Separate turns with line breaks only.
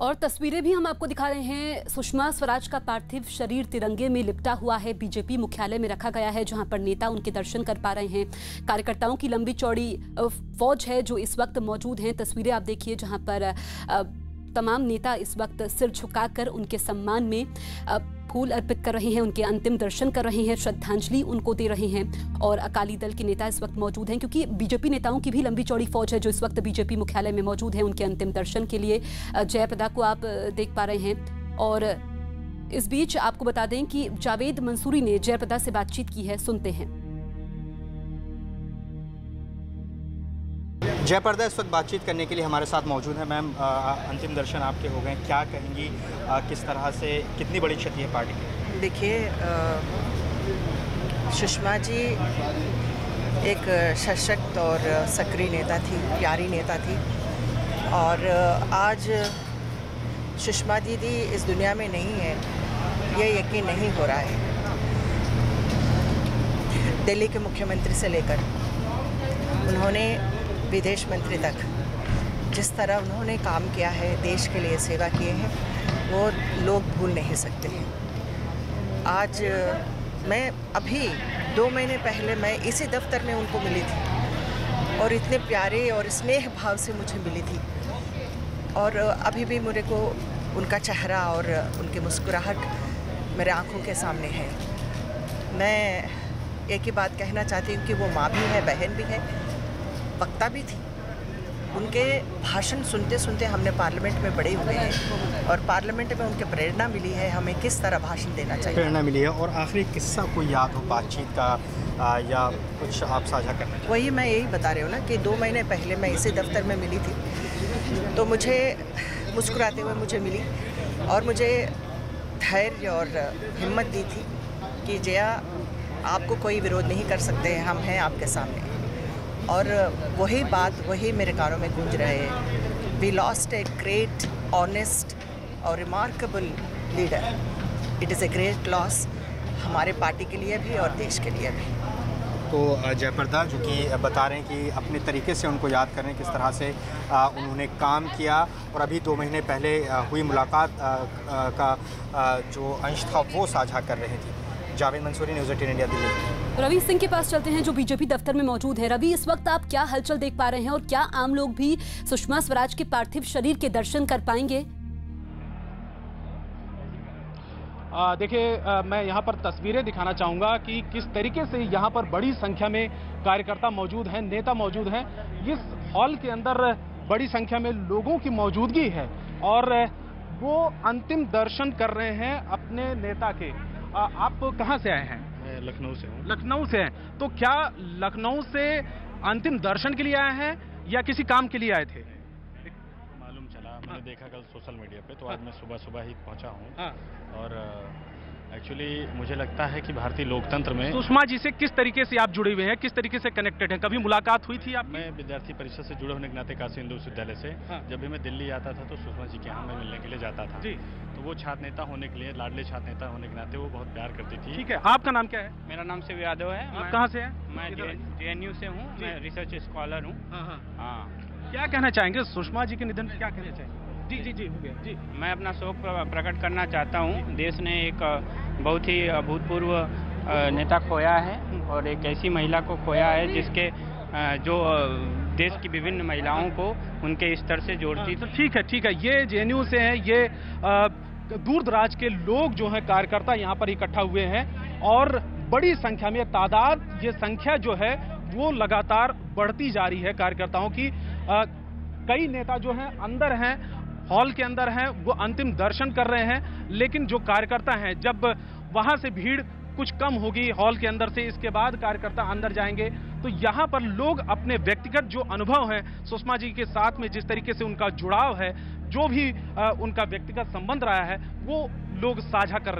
और तस्वीरें भी हम आपको दिखा रहे हैं। सुषमा, स्वराज का पार्थिव शरीर तिरंगे में लिपटा हुआ है। बीजेपी मुख्यालय में रखा गया है, जहाँ पर नेता उनके दर्शन कर पा रहे हैं। कार्यकर्ताओं की लंबी चौड़ी फौज है जो इस वक्त मौजूद हैं। तस्वीरें आप देखिए, जहाँ पर तमाम नेता इस वक्त सिर झुकाकर उनके सम्मान में फूल अर्पित कर रहे हैं, उनके अंतिम दर्शन कर रहे हैं, श्रद्धांजलि उनको दे रहे हैं और अकाली दल के नेता इस वक्त मौजूद हैं क्योंकि बीजेपी नेताओं की भी लंबी चौड़ी फौज है जो इस वक्त बीजेपी मुख्यालय में मौजूद है, उनके अंतिम दर्शन के लिए। जयप्रदा को आप देख पा रहे हैं और इस बीच आपको बता दें कि जावेद मंसूरी ने जयप्रदा से बातचीत की है, सुनते हैं।
जयपर्दा इस वक्त बातचीत करने के लिए हमारे साथ मौजूद है मैम अंतिम दर्शन आपके हो गए क्या कहेंगी आ, किस तरह से कितनी बड़ी क्षति है पार्टी की?
देखिए सुषमा जी एक सशक्त और सक्रिय नेता थी प्यारी नेता थी। और आज सुषमा दीदी इस दुनिया में नहीं है ये यकीन नहीं हो रहा है। दिल्ली के मुख्यमंत्री से लेकर उन्होंने विदेश मंत्री तक जिस तरह उन्होंने काम किया है, देश के लिए सेवा किए हैं, वो लोग भूल नहीं सकते हैं। आज मैं अभी दो महीने पहले मैं इसी दफ्तर में उनको मिली थी और इतने प्यारे और स्नेह भाव से मुझे मिली थी। और अभी भी मेरे को उनका चेहरा और उनकी मुस्कुराहट मेरे आँखों के सामने है। मैं एक ही बात कहना चाहती हूँ कि वो माँ भी है, बहन भी है वक्ता भी थी। उनके भाषण सुनते सुनते हमने पार्लियामेंट में बड़े हुए हैं और पार्लियामेंट में उनके प्रेरणा मिली है हमें किस तरह भाषण देना चाहिए।
प्रेरणा मिली है और आखिरी किस्सा कोई याद हो बातचीत का आ, या कुछ आप साझा करना
वही मैं यही बता रही हूँ ना कि दो महीने पहले मैं इसी दफ्तर में मिली थी तो मुझे मुस्कुराते हुए मुझे मिली और मुझे धैर्य और हिम्मत दी थी कि जया आपको कोई विरोध नहीं कर सकते हम हैं आपके सामने। और वही बात, वही मेरे कानों में गूंज रहे हैं। We lost a great honest और remarkable leader it is a great loss हमारे पार्टी के लिए भी और देश के लिए भी।
तो जयप्रदा, जो कि बता रहे हैं कि अपने तरीके से उनको याद करें किस तरह से उन्होंने काम किया और अभी दो महीने पहले हुई मुलाकात का जो अंश था वो साझा कर रहे थे। Javed Mansoori news eighteen India Delhi.
Ravi Singh के पास चलते हैं जो बीजेपी दफ्तर में मौजूद है। रवि इस वक्त आप क्या हलचल देख पा रहे हैं और क्या आम लोग भी सुषमा स्वराज के पार्थिव शरीर के दर्शन कर पाएँगे?
देखिए मैं यहाँ पर तस्वीरें दिखाना चाहूँगा कि किस तरीके से यहाँ पर बड़ी संख्या में कार्यकर्ता मौजूद हैं नेता मौजूद हैं। इस हॉल के अंदर बड़ी संख्या में लोगों की मौजूदगी है और वो अंतिम दर्शन कर रहे हैं अपने नेता के। आप कहाँ से आए हैं?
मैं लखनऊ से हूँ।
लखनऊ से हैं। तो क्या लखनऊ से अंतिम दर्शन के लिए आए हैं या किसी काम के लिए आए थे?
मालूम चला मैंने देखा कल सोशल मीडिया पे तो आज मैं सुबह सुबह ही पहुँचा हूँ।
हाँ।
और एक्चुअली मुझे लगता है कि भारतीय लोकतंत्र में
सुषमा जी से किस तरीके से आप जुड़े हुए हैं? किस तरीके से कनेक्टेड हैं? कभी मुलाकात हुई थी आप
मैं विद्यार्थी परिषद से जुड़े होने के नाते काशी हिंदू विश्वविद्यालय से हाँ। जब भी मैं दिल्ली आता था तो सुषमा जी के यहाँ मैं मिलने के लिए जाता था।
जी।
तो वो छात्र नेता होने के लिए लाडले छात्र नेता होने के नाते वो बहुत प्यार करती थी।
ठीक है आपका नाम क्या है?
मेरा नाम शिव यादव है।
आप कहाँ से है?
मैं जे से हूँ। मैं रिसर्च स्कॉलर हूँ।
हाँ, हाँ।,
हाँ।
क्या कहना चाहेंगे? सुषमा जी के निधन क्या कहना चाहेंगे? जी जी जी हो गया। जी।
मैं अपना शोक प्रकट करना चाहता हूँ। देश ने एक बहुत ही अभूतपूर्व नेता खोया है और एक ऐसी महिला को खोया है जिसके जो देश की विभिन्न महिलाओं को उनके स्तर से जोड़ती
तो ठीक है ठीक है। ये जेएनयू से है ये दूर दराज के लोग जो हैं कार्यकर्ता यहाँ पर इकट्ठा हुए हैं और बड़ी संख्या में तादाद ये संख्या जो है वो लगातार बढ़ती जा रही है कार्यकर्ताओं की। आ, कई नेता जो हैं अंदर हैं हॉल के अंदर हैं, वो अंतिम दर्शन कर रहे हैं, लेकिन जो कार्यकर्ता हैं, जब वहाँ से भीड़ कुछ कम होगी हॉल के अंदर से, इसके बाद कार्यकर्ता अंदर जाएँगे तो यहाँ पर लोग अपने व्यक्तिगत जो अनुभव हैं, सुषमा जी के साथ में जिस तरीके से उनका जुड़ाव है, जो भी उनका व्यक्तिगत संबंध रहा है, वो लोग साझा कर रहे हैं।